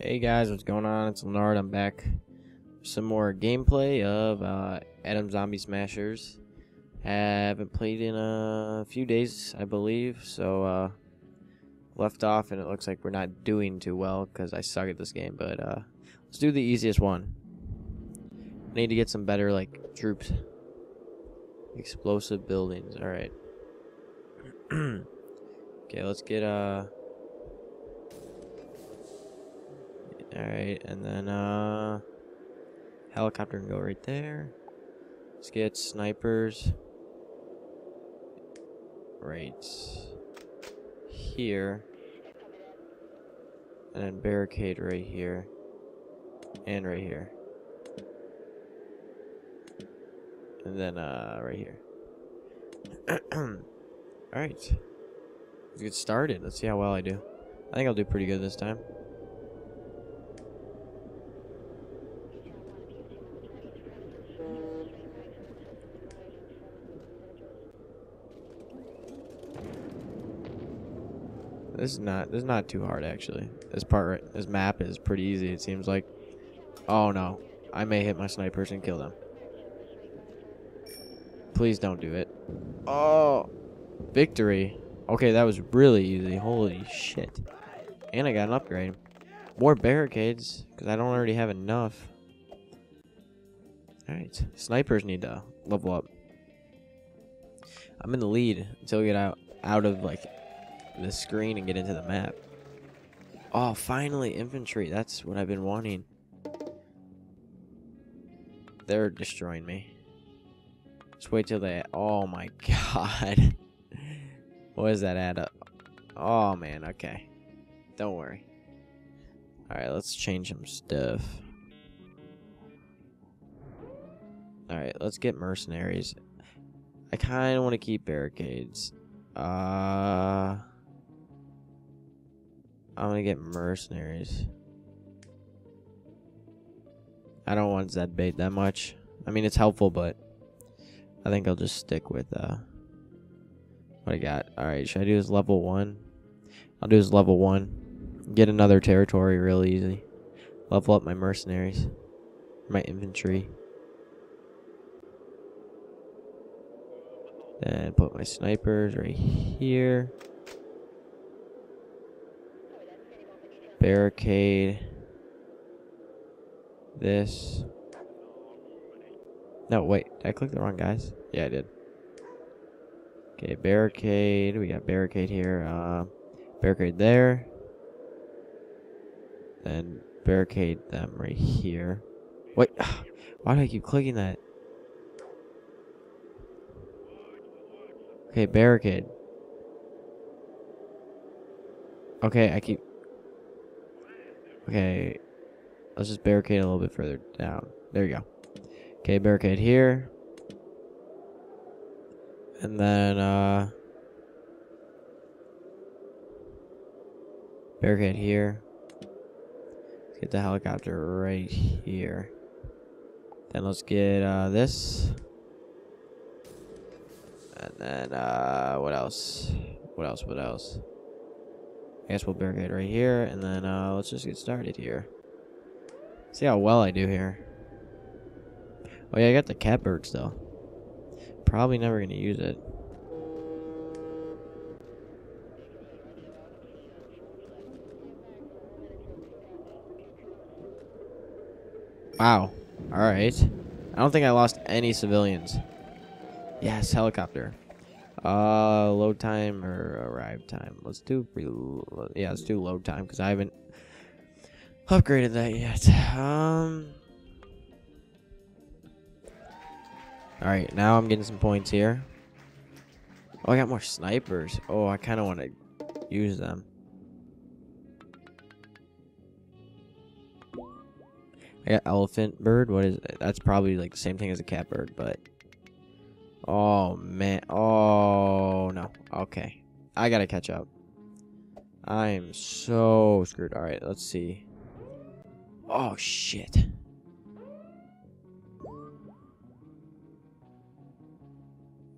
Hey guys, what's going on? It's Leonard. I'm back. Some more gameplay of uh, Atom Zombie Smashers. Haven't played in a few days, I believe. So uh, left off, and it looks like we're not doing too well because I suck at this game. But uh, let's do the easiest one. I need to get some better like troops. Explosive buildings. All right. okay, let's get uh. Alright, and then uh helicopter can go right there. Let's get snipers right here. And then barricade right here. And right here. And then uh right here. Alright. Let's get started. Let's see how well I do. I think I'll do pretty good this time. This is not this is not too hard actually. This part right, this map is pretty easy it seems like. Oh no. I may hit my snipers and kill them. Please don't do it. Oh victory. Okay, that was really easy. Holy shit. And I got an upgrade. More barricades, because I don't already have enough. Alright. Snipers need to level up. I'm in the lead until we get out out of like the screen and get into the map. Oh, finally, infantry. That's what I've been wanting. They're destroying me. Just wait till they... Oh, my God. what does that add up? Oh, man. Okay. Don't worry. Alright, let's change some stuff. Alright, let's get mercenaries. I kind of want to keep barricades. Uh... I'm gonna get mercenaries. I don't want Zed bait that much. I mean, it's helpful, but I think I'll just stick with uh, what I got. All right, should I do this level one? I'll do this level one. Get another territory real easy. Level up my mercenaries, my infantry. Then put my snipers right here. Barricade this. No, wait. Did I click the wrong guys? Yeah, I did. Okay, barricade. We got barricade here. Uh, barricade there. Then barricade them right here. Wait. Why do I keep clicking that? Okay, barricade. Okay, I keep Okay. Let's just barricade a little bit further down. There you go. Okay, barricade here. And then, uh... Barricade here. Let's get the helicopter right here. Then let's get, uh, this. And then, uh, what else? What else? What else? I guess we'll barricade right here, and then uh, let's just get started here. See how well I do here. Oh yeah, I got the catbird still. Probably never gonna use it. Wow. Alright. I don't think I lost any civilians. Yes, helicopter. Uh, load time or arrive time. Let's do yeah, let's do load time because I haven't upgraded that yet. Um. All right, now I'm getting some points here. Oh, I got more snipers. Oh, I kind of want to use them. I got elephant bird. What is? That's probably like the same thing as a cat bird, but Oh, man. Oh, no. Okay. I gotta catch up. I am so screwed. Alright, let's see. Oh, shit.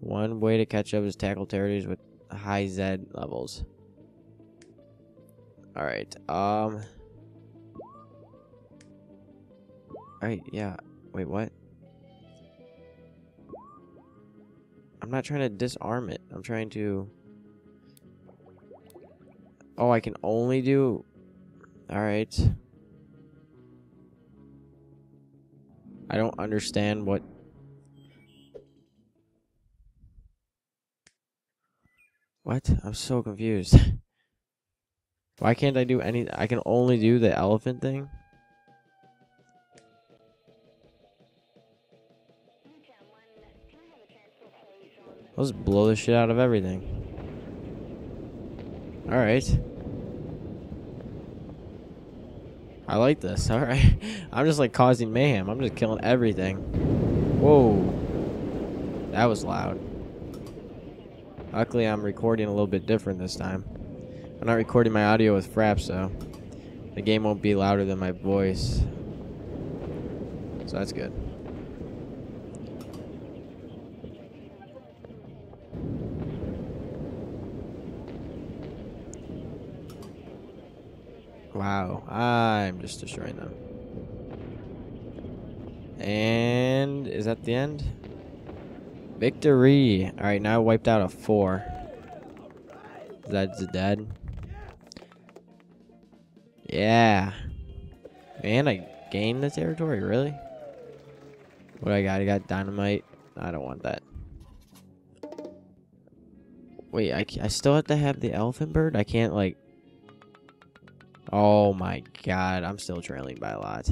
One way to catch up is tackle territories with high Z levels. Alright, um... Alright, yeah. Wait, what? I'm not trying to disarm it. I'm trying to... Oh, I can only do... Alright. I don't understand what... What? I'm so confused. Why can't I do any... I can only do the elephant thing? Let's blow the shit out of everything. Alright. I like this. Alright. I'm just like causing mayhem. I'm just killing everything. Whoa. That was loud. Luckily, I'm recording a little bit different this time. I'm not recording my audio with Fraps, so the game won't be louder than my voice. So that's good. Wow, I'm just destroying them. And is that the end? Victory! Alright, now I wiped out a four. That's dead. Yeah. And I gained the territory, really? What do I got? I got dynamite. I don't want that. Wait, I, I still have to have the elephant bird? I can't, like, Oh my god, I'm still trailing by a lot.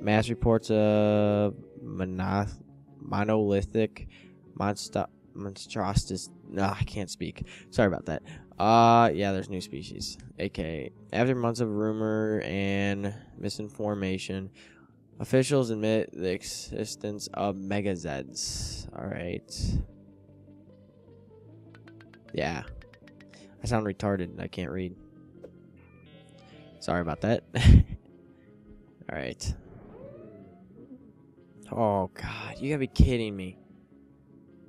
Mass reports of monoth monolithic monster monstrosity. No, I can't speak. Sorry about that. Uh, yeah, there's new species. AK. After months of rumor and misinformation, officials admit the existence of megazeds. Alright. Yeah. I sound retarded. I can't read. Sorry about that. Alright. Oh, God. You gotta be kidding me.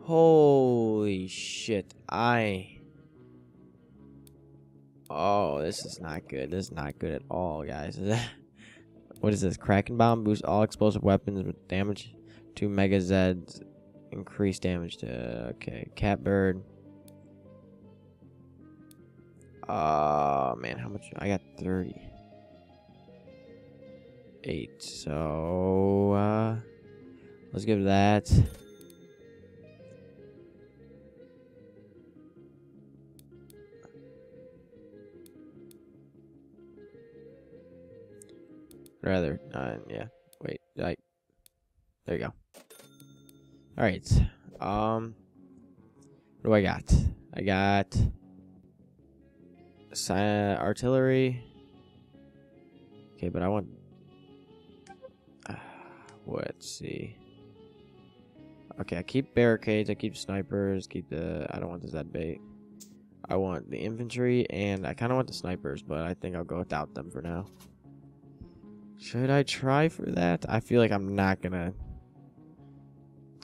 Holy shit. I... Oh, this is not good. This is not good at all, guys. what is this? Kraken Bomb boosts all explosive weapons with damage to Mega Zeds. Increase damage to... Okay. Catbird. Uh, man, how much? I got 30. 8. So, uh, let's give that. Rather, uh, yeah. Wait, I. There you go. All right. Um, what do I got? I got artillery. Okay, but I want. Uh, let's see. Okay, I keep barricades. I keep snipers. Keep the. I don't want the Z bait. I want the infantry, and I kind of want the snipers, but I think I'll go without them for now. Should I try for that? I feel like I'm not gonna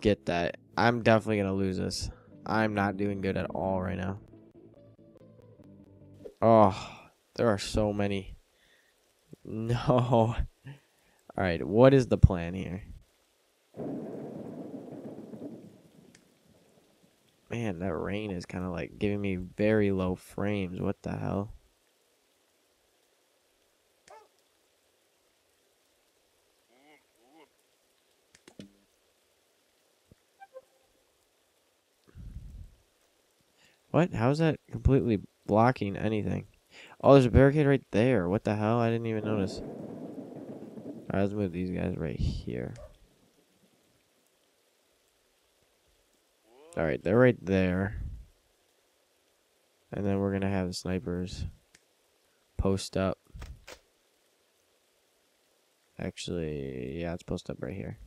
get that. I'm definitely gonna lose this. I'm not doing good at all right now. Oh, there are so many. No. Alright, what is the plan here? Man, that rain is kind of like giving me very low frames. What the hell? What? How is that completely blocking anything. Oh, there's a barricade right there. What the hell? I didn't even notice. Alright, let's move these guys right here. Alright, they're right there. And then we're going to have the snipers post up. Actually, yeah, it's post up right here.